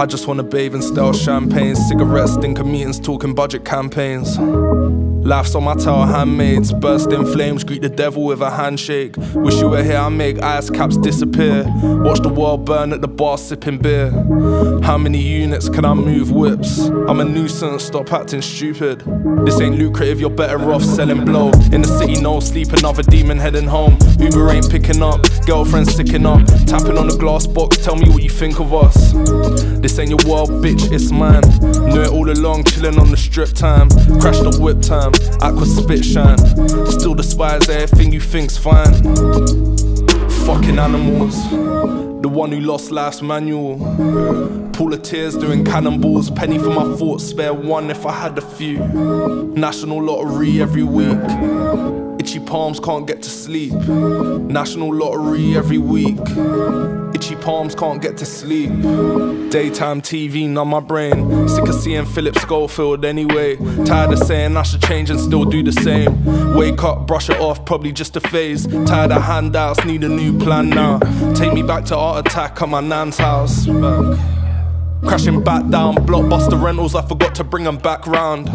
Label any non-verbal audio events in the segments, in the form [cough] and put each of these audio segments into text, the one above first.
I just wanna bathe in stale champagne, cigarettes, stinker meetings, talking budget campaigns. Laughs on my tower, handmaids, burst in flames, greet the devil with a handshake. Wish you were here, I make ice caps disappear. Watch the world burn at the bar, sipping beer. How many units can I move whips? I'm a nuisance, stop acting stupid. This ain't lucrative, you're better off selling blow. In the city, no sleep, another demon heading home. Uber ain't picking up, girlfriend sticking up. Tapping on the glass box, tell me what you think of us. This ain't your world, bitch, it's mine. Knew it all along, chilling on the strip time. Crash the whip time, aqua spit shine. Still despise everything you think's fine. Fucking animals. The one who lost life's manual. Pool of tears doing cannonballs. Penny for my thoughts, spare one if I had a few. National lottery every week. Itchy palms can't get to sleep. National lottery every week. Itchy palms can't get to sleep. Daytime TV numb my brain. Sick of seeing Philip Schofield anyway. Tired of saying I should change and still do the same. Wake up, brush it off, probably just a phase. Tired of handouts, need a new plan now. Take me back to Art Attack at my nan's house. Back. Crashing back down, blockbuster rentals, I forgot to bring them back round.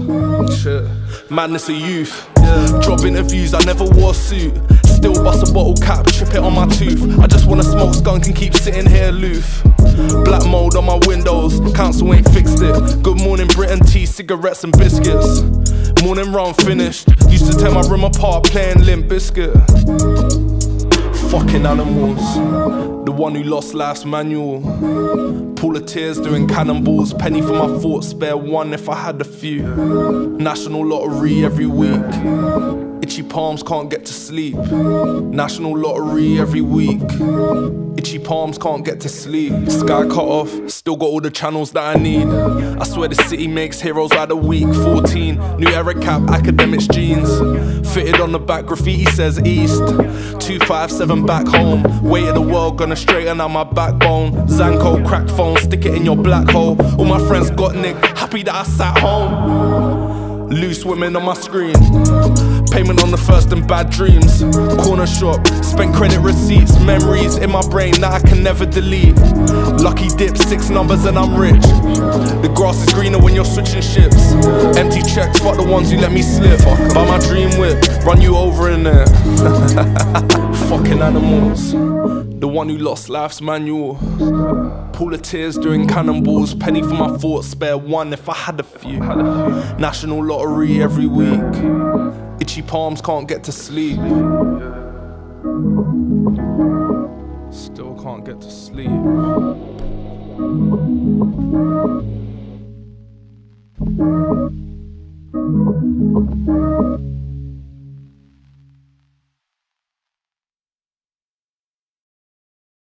Shit. Madness of youth. Yeah. Job interviews, I never wore a suit. Still bust a bottle cap, trip it on my tooth. I just wanna smoke skunk and keep sitting here aloof. Black mold on my windows, council ain't fixed it. Good morning, Britain tea, cigarettes and biscuits. Morning run finished. Used to tear my room apart playing Limp Bizkit. Fucking animals. The one who lost life's manual. Pool of tears doing cannonballs. Penny for my thoughts, spare one if I had a few. National lottery every week. Itchy palms can't get to sleep. National lottery every week. Itchy palms can't get to sleep. Sky cut off, still got all the channels that I need. I swear the city makes heroes out of week. 14, new era cap, Akademiks jeans. Fitted on the back, graffiti says East. 257 back home. Weight of the world, gonna straighten out my backbone. Zanko, cracked phone, stick it in your black hole. All my friends got nick, happy that I sat home. Loose women on my screen. Payment on the first and bad dreams. Corner shop, spent credit receipts. Memories in my brain that I can never delete. Lucky dip, six numbers and I'm rich. The grass is greener when you're switching ships. Empty checks, fuck the ones who let me slip. Buy my dream whip, run you over in there. [laughs] Fucking animals. The one who lost life's manual. Pool of tears doing cannonballs. Penny for my thoughts, spare one if I had a few. National lottery every week. Itchy palms can't get to sleep. Still can't get to sleep.